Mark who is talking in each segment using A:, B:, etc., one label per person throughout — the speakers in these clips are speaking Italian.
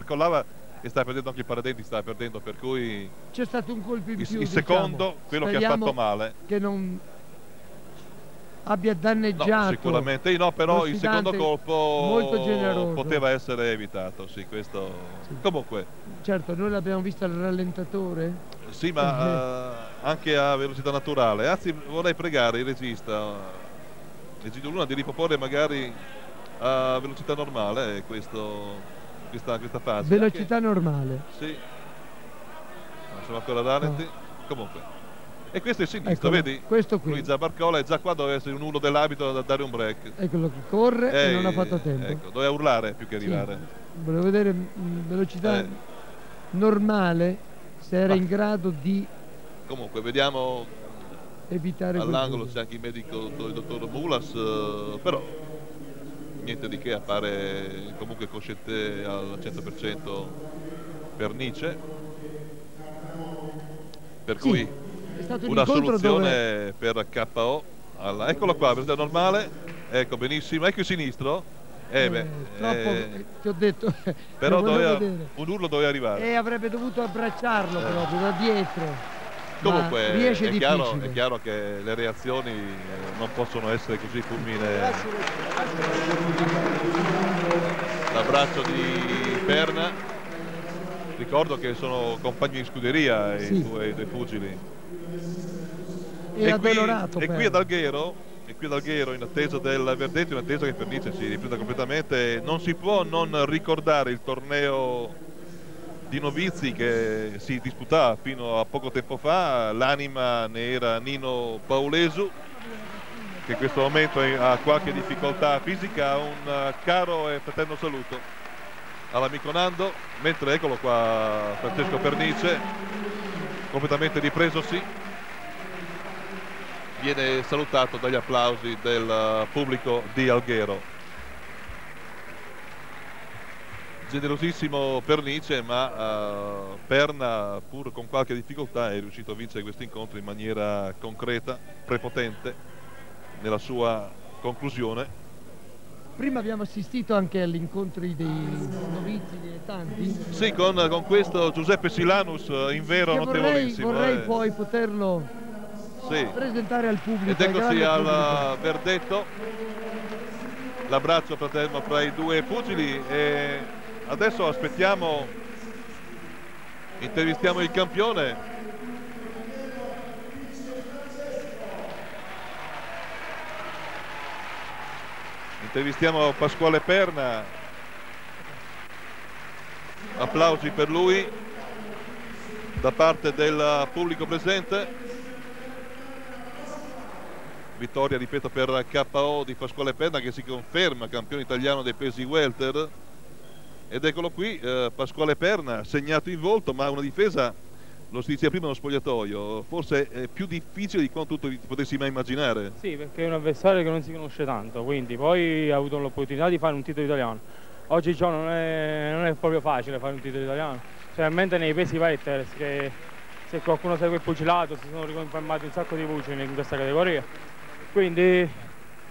A: Barcollava e sta perdendo anche il Paradenti, sta perdendo per cui
B: c'è stato un colpo in
A: il,
B: più
A: il
B: diciamo.
A: secondo, quello che ha
B: Speriamo
A: fatto male
B: che non abbia
A: no,
B: danneggiato
A: sicuramente no però il secondo colpo
B: molto generoso.
A: poteva essere evitato sì, questo...
B: Sì.
A: comunque
B: certo noi l'abbiamo vista al rallentatore
A: sì ma eh, anche a velocità naturale anzi vorrei pregare il regista Egidio Luna di riproporre magari a velocità normale questo, questa, questa fase
B: velocità normale
A: Sì. Non siamo ancora Raneti. Comunque. E questo è il sinistro,
B: Eccolo,
A: vedi?
B: questo qui.
A: Lui già Barcola e già qua doveva essere un urlo dell'abito da dare un break.
B: eccolo che corre e
A: Eh,
B: non ha fatto tempo
A: Ecco, doveva urlare più che
B: Sì.
A: arrivare.
B: volevo vedere mh, velocità
A: Eh.
B: normale se era
A: Ma-
B: in grado di
A: Comunque, vediamo
B: evitare
A: all'angolo c'è anche il medico il dottor Mulas, eh, però niente di che, appare comunque cosciente al 100% per Per
B: Sì,
A: cui
B: un
A: una soluzione
B: dove
A: per KO alla- eccolo qua velocità normale ecco benissimo. Ecco il sinistro. Eh, beh,
B: troppo,
A: eh,
B: ti ho detto.
A: però doveva, un urlo doveva arrivare.
B: E avrebbe dovuto abbracciarlo
A: Eh.
B: proprio da dietro
A: comunque è chiaro, è chiaro che le reazioni eh, non possono essere così fulmine. L'abbraccio di Perna. Ricordo che sono compagni di scuderia
B: Sì.
A: i due, i due pugili
B: e
A: qui,
B: addolorato
A: e qui ad Alghero e qui ad Alghero in attesa del verdetto in attesa che Pernice si riprenda completamente. Non si può non ricordare il torneo di novizi che si disputava fino a poco tempo fa l'anima ne era Nino Paulesu che in questo momento ha qualche difficoltà fisica un caro e fraterno saluto all'amico Nando mentre eccolo qua Francesco Pernice completamente ripresosi viene salutato dagli applausi del pubblico di Alghero. Generosissimo Pernice, ma eh, Perna, pur con qualche difficoltà, è riuscito a vincere questo incontro in maniera concreta, prepotente, nella sua conclusione.
B: prima abbiamo assistito anche agli incontri dei novizi dilettanti
A: Sì, con, con questo Giuseppe Silanus, eh, in vero
B: vorrei,
A: notevolissimo.
B: vorrei
A: eh.
B: poi poterlo
A: Sì.
B: presentare al pubblico
A: Ed
B: al
A: eccoci al
B: pubblico.
A: verdetto, l'abbraccio fraterno fra i due pugili e adesso aspettiamo, intervistiamo il campione. Intervistiamo Pasquale Perna, applausi per lui da parte del pubblico presente. Vittoria ripeto per KO di Pasquale Penna che si conferma campione italiano dei pesi welter ed eccolo qui eh, Pasquale Perna segnato in volto ma una difesa lo si diceva prima nello spogliatoio forse è più difficile di quanto tu ti potessi mai immaginare
C: Sì, perché è un avversario che non si conosce tanto, quindi poi ha avuto l'opportunità di fare un titolo italiano. Oggigiorno non è, non è proprio facile fare un titolo italiano, specialmente nei pesi welter, che se qualcuno segue il pugilato si sono riconfermati un sacco di pugili in questa categoria. Quindi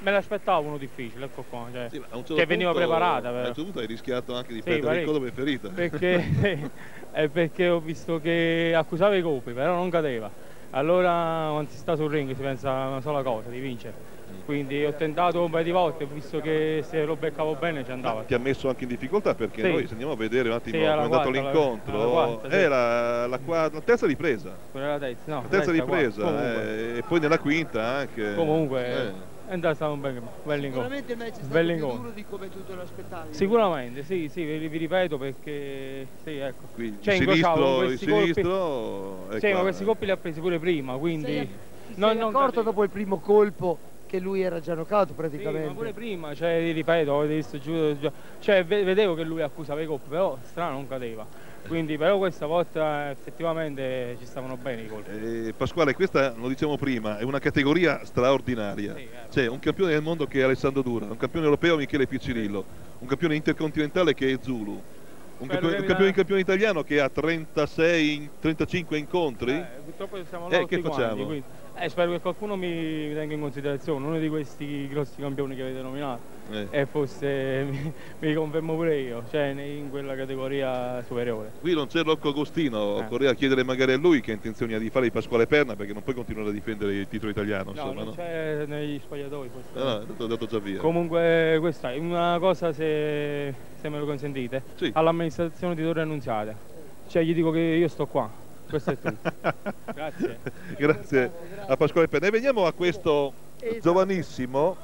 C: me l'aspettavo uno difficile, ecco qua, cioè,
A: Sì, ma certo
C: che veniva
A: punto-
C: preparata.
A: a un
C: però.
A: certo punto hai rischiato anche di
C: Sì,
A: perdere il codo per ferita
C: perché, è perché ho visto che accusava i colpi, però non cadeva. Allora quando si sta sul ring si pensa a una sola cosa, di vincere. Quindi ho tentato un paio di volte, ho visto che se lo beccavo bene ci andava.
A: ti ha messo anche in difficoltà perché
C: Sì.
A: noi se andiamo a vedere un attimo
C: Sì,
A: come è andato l'incontro
C: sì.
A: è la, la la terza ripresa
C: Quella era la terza, no,
A: la terza
C: quarta,
A: ripresa eh, e poi nella quinta anche
C: comunque
A: Eh.
C: È stato un bel, bel incontro.
B: sicuramente il match è stato
C: Bel
B: più duro di come tu te lo aspettavi
C: Sicuramente, sì, sì, vi, vi ripeto perché sì, ecco.
A: Qui
C: Cioè,
A: sinistro, il
C: questi colpi-
A: sinistro ecco,
C: Sì, ma questi colpi li ha presi pure prima, quindi
B: sei, ti
C: non-
B: sei
C: non
B: accorto dopo il primo colpo che lui era già knockout
C: Sì,
B: praticamente
C: ma pure prima, cioè, vi ripeto, avete visto giù, giù- cioè, ve- vedevo che lui accusava i colpi, però strano non cadeva. Quindi però questa volta effettivamente ci stavano bene i colpi.
A: Eh, Pasquale, questa lo diciamo prima, è una categoria straordinaria.
C: Sì, eh.
A: C'è un campione del mondo che è Alessandro Dura, un campione europeo Michele Piccirillo, un campione intercontinentale che è Zulu, un, campione, un campione, campione italiano che ha 36, in- 35 incontri.
C: Eh, purtroppo siamo
A: Eh, che
C: quanti,
A: facciamo?
C: quindi- eh, spero che qualcuno mi tenga in considerazione, uno di questi grossi campioni che avete nominato.
A: Eh.
C: e fosse, mi, mi confermo pure io, cioè in quella categoria superiore.
A: Qui non c'è Rocco Agostino,
C: Eh.
A: occorreva chiedere magari a lui che intenzioni ha di fare di Pasquale Perna perché non puoi continuare a difendere il titolo italiano.
C: No,
A: insomma,
C: non
A: no?
C: c'è negli spogliatoi questo.
A: Ah, no, è dato- dato già via.
C: Comunque questa è una cosa se, se me lo consentite,
A: Sì.
C: all'amministrazione di Torre Annunziata. Cioè gli dico che io sto qua, questo è tutto. Grazie.
A: Grazie a Pasquale Perna. E veniamo a questo
B: Esatto.
A: giovanissimo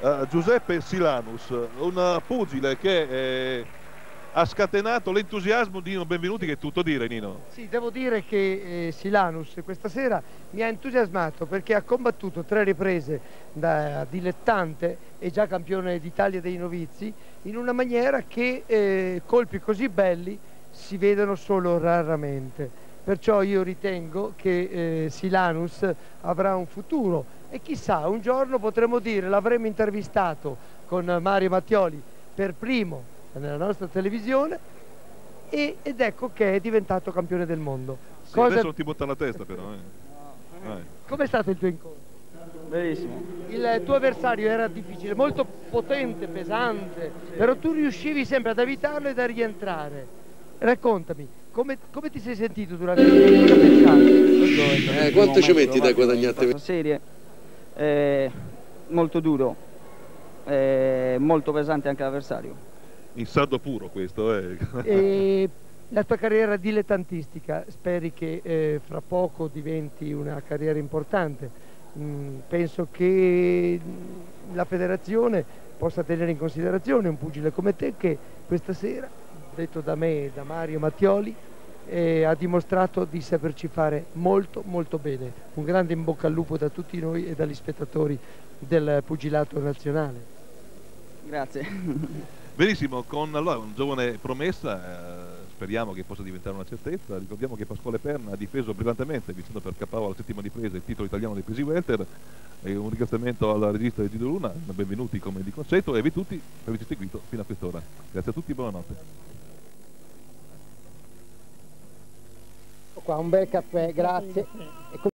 A: eh, Giuseppe Silanus, un pugile che eh, ha scatenato l'entusiasmo di Nino Benvenuti che è tutto dire Nino.
B: Sì, devo dire che eh, Silanus questa sera mi ha entusiasmato perché ha combattuto tre riprese da dilettante e già campione d'Italia dei novizi in una maniera che eh, colpi così belli si vedono solo raramente. Perciò io ritengo che eh, Silanus avrà un futuro e chissà, un giorno potremo dire, l'avremo intervistato con Mario Mattioli per primo nella nostra televisione e- ed ecco che è diventato campione del mondo.
A: Sì,
B: Cosa-
A: Adesso non ti butta la testa però. eh. Vai.
B: Com'è stato il tuo incontro?
D: Benissimo.
B: Il tuo avversario era difficile, molto potente, pesante, però tu riuscivi sempre ad evitarlo ed a rientrare. Raccontami, come, come ti sei sentito durante il pensavi?
D: Eh,
E: quanto ci metti da guadagnarti?
D: Questa serie è molto duro, è molto pesante anche l'avversario.
A: In sardo puro questo, eh.
B: E la tua carriera dilettantistica, speri che eh, fra poco diventi una carriera importante. Mm, penso che la federazione possa tenere in considerazione un pugile come te che questa sera, detto da me e da Mario Mattioli, eh, ha dimostrato di saperci fare molto molto bene. Un grande in bocca al lupo da tutti noi e dagli spettatori del pugilato nazionale.
D: Grazie.
A: Benissimo, con allora, un giovane promessa, eh, speriamo che possa diventare una certezza. Ricordiamo che Pasquale Perna ha difeso brillantemente, vincendo per KO alla settima ripresa il titolo italiano dei pesi welter. E un ringraziamento alla regista di Guido Luna, benvenuti come di consueto e a vi tutti per averci seguito fino a quest'ora. Grazie a tutti e buonanotte.
B: Qua un bel caffè, grazie.